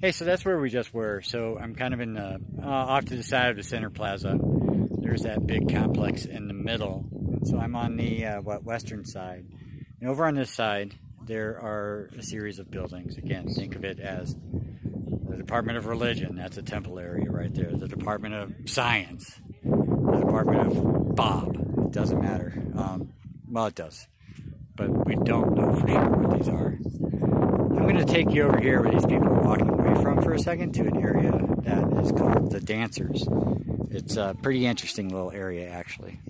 Hey, so that's where we just were. So I'm kind of in the, uh, off to the side of the center plaza. There's that big complex in the middle. So I'm on the uh, western side. And over on this side, there are a series of buildings. Again, think of it as the Department of Religion. That's a temple area right there. The Department of Science. The Department of Bob. It doesn't matter. Um, well, it does. But we don't know for sure what these are. Going to take you over here where these people are walking away from for a second to an area that is called the Dancers. It's a pretty interesting little area actually.